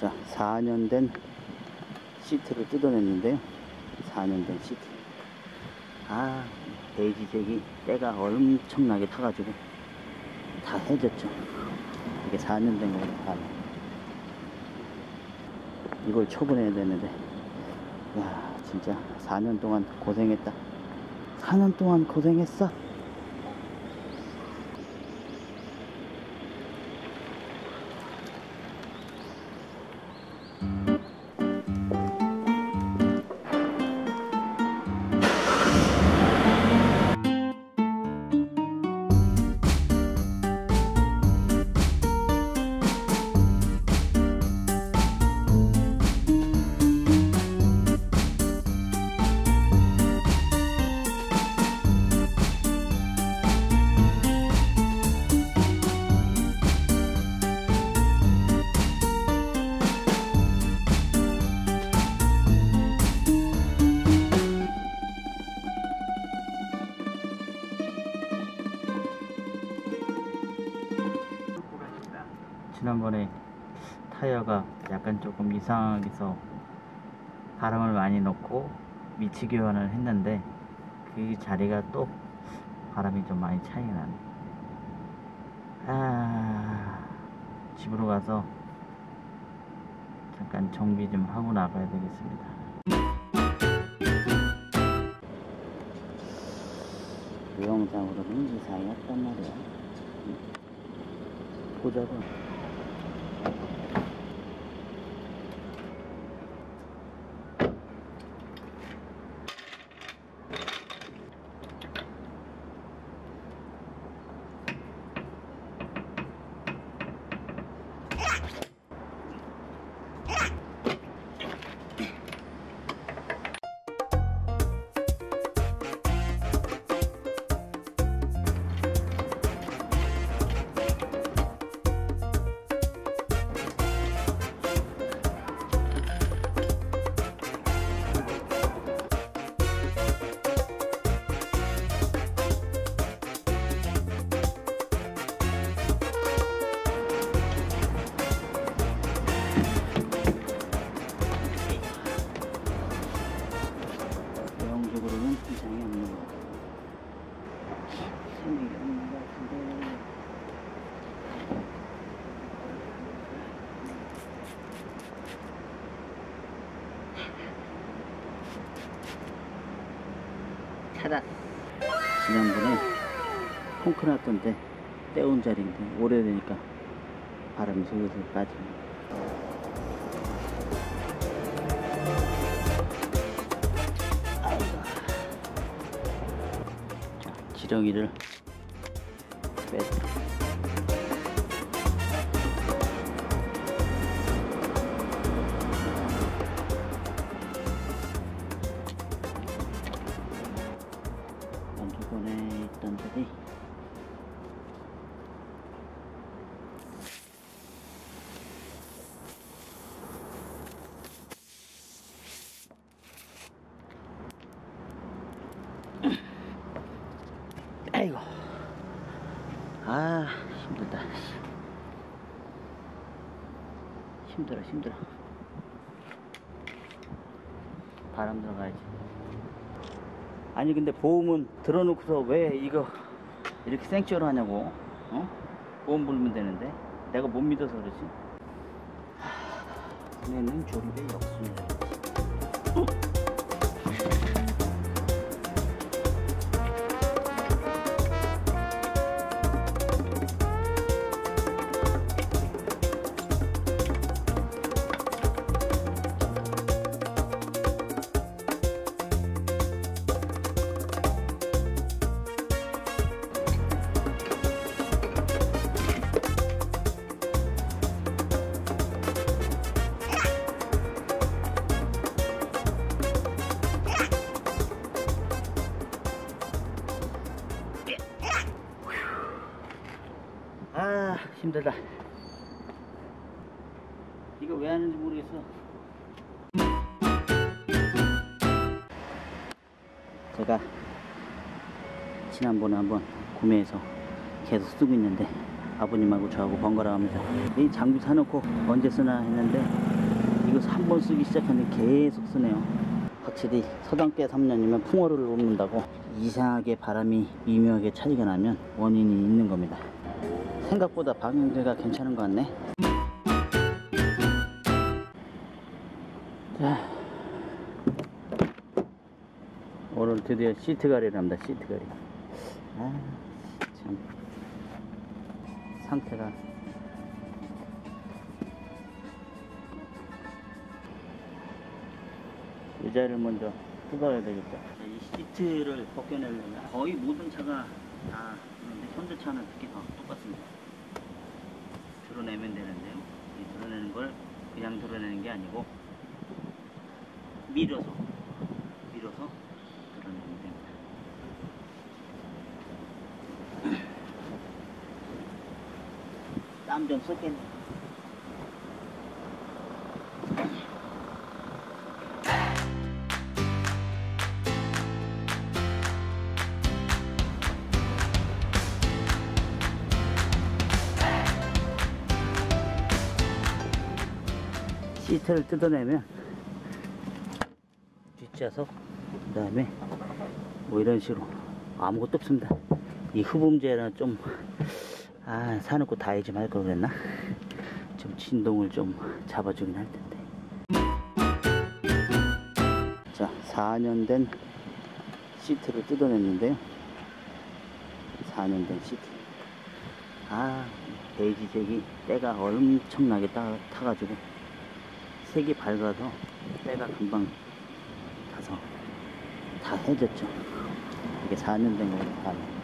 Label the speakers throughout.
Speaker 1: 자, 4년 된 시트를 뜯어냈는데요. 4년 된 시트. 아, 베이지색이 때가 엄청나게 타가지고 다 해졌죠. 이게 4년 된 거예요, 4년. 이걸 처분해야 되는데, 야, 진짜 4년 동안 고생했다. 4년 동안 고생했어. 지난번에 타이어가 약간 조금 이상하게서 바람을 많이 넣고 미치 교환을 했는데 그 자리가 또 바람이 좀 많이 차이 나네. 아, 집으로 가서 잠깐 정비 좀 하고 나가야 되겠습니다. 그 영상으로는 이상이었단 말이야. 보자고. 차단. 지난번에 펑크 났던데 떼온 자리인데 오래되니까 바람이 슬슬 빠지네. 자, 지렁이를 It. 힘들어, 힘들어. 바람 들어가야지. 아니, 근데 보험은 들어놓고서 왜 이거 이렇게 생쇼를 하냐고. 어? 보험 불면 되는데. 내가 못 믿어서 그러지. 하, 내는 조립의 역순이라. 아 힘들다 이거 왜 하는지 모르겠어 제가 지난번에 한번 구매해서 계속 쓰고 있는데 아버님하고 저하고 번갈아 가면서 이 장비 사놓고 언제 쓰나 했는데 이거 한 번 쓰기 시작하는데 계속 쓰네요. 확실히 서당계 3년이면 풍어를 옮는다고 이상하게 바람이 미묘하게 차이가 나면 원인이 있는 겁니다. 생각보다 방향제가 괜찮은 것 같네. 자, 오늘 드디어 시트 가리를 합니다. 시트 가리. 아, 참 상태가 의자를 먼저 뜯어야 되겠죠. 이 시트를 벗겨내려면 거의 모든 차가 다 있는데 현대차는 특히 다 똑같습니다. 드러내면 되는데요. 이 드러내는 걸 그냥 드러내는 게 아니고 밀어서 밀어서 드러내면 됩니다. 땀좀 쏟겠네. 시트를 뜯어내면 뒷좌석 그 다음에 뭐 이런 식으로 아무것도 없습니다 이 흡음재는 좀 아, 사놓고 DIY 좀 할걸 그랬나? 좀 진동을 좀 잡아주긴 할 텐데. 자, 4년 된 시트를 뜯어냈는데요. 4년 된 시트. 아, 베이지색이 때가 엄청나게 따, 타가지고 색이 밝아서 때가 금방 타서 다 해졌죠. 이게 4년 된 거예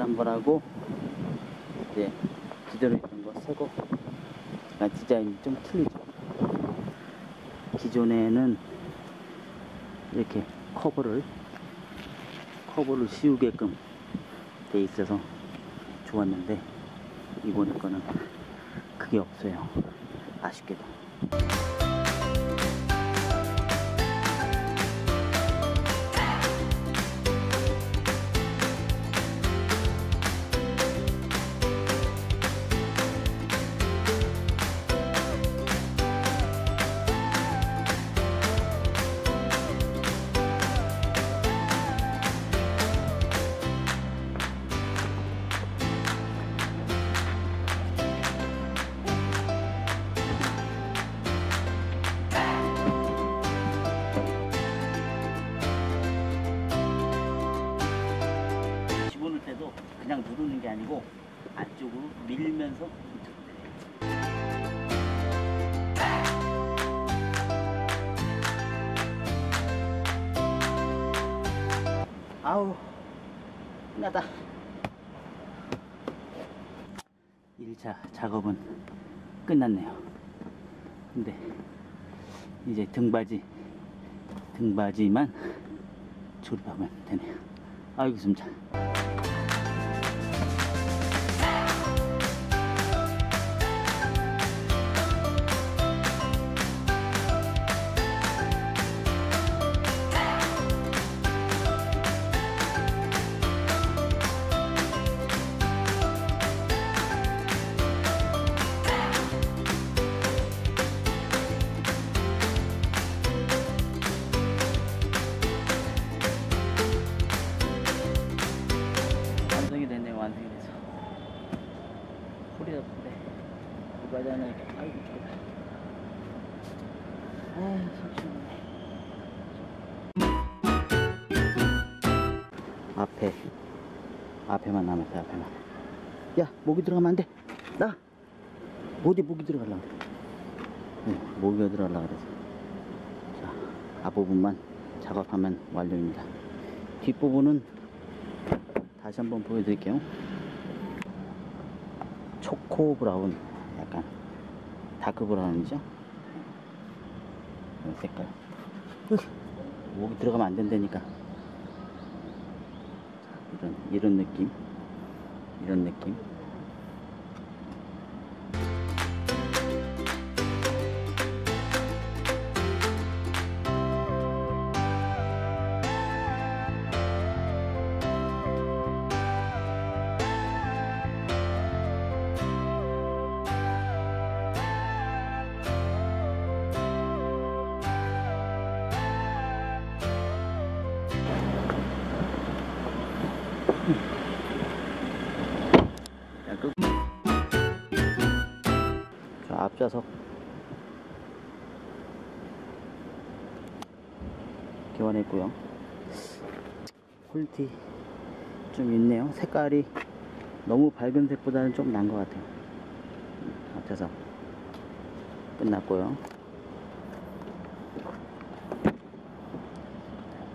Speaker 1: 지난번하고 이제 기존에 있던 거 새거 약간 디자인이 좀 틀리죠. 기존에는 이렇게 커버를 커버를 씌우게끔 돼 있어서 좋았는데 이번에 거는 그게 없어요. 아쉽게도 쪽으로 밀면서. 아우 끝났다. 1차 작업은 끝났네요. 근데 이제 등받이 등받이만 조립하면 되네요. 아이고 숨차 앞에 앞에만 남았어요 앞에만 야, 모기 들어가면 안 돼. 나. 어디 모기 들어가려고 그래. 응, 모기가 들어가려고 그래서. 자, 앞부분만 작업하면 완료입니다. 뒷부분은 다시 한번 보여드릴게요. 초코 brown, 약간 dark brown이죠? 이 색깔. 으, 모기 들어가면 안 된다니까. 이런, 이런 느낌. 이런 느낌. 앞좌석 교환했고요. 홀티 좀 있네요. 색깔이 너무 밝은 색보다는 좀 난 것 같아요. 음, 앞좌석 끝났고요.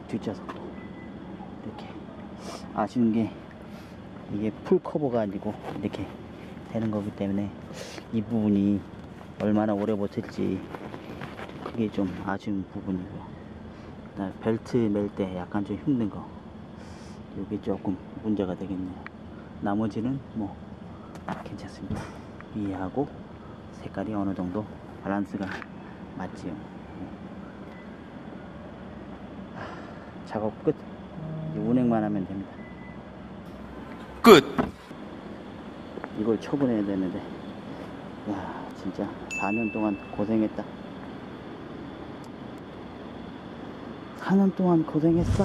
Speaker 1: 뒷좌석도 이렇게 아쉬운 게 이게 full 커버가 아니고 이렇게 되는 거기 때문에 이 부분이 얼마나 오래 버틸지 그게 좀 아쉬운 부분이고요. 그다음에 벨트 멜 때 약간 좀 힘든 거 이게 조금 문제가 되겠네요. 나머지는 뭐 괜찮습니다. 이해하고 색깔이 어느 정도 밸런스가 맞지요. 하, 작업 끝. 운행만 하면 됩니다.
Speaker 2: 끝.
Speaker 1: 이걸 처분해야 되는데 야 진짜 4년 동안 고생했다. 4년 동안 고생했어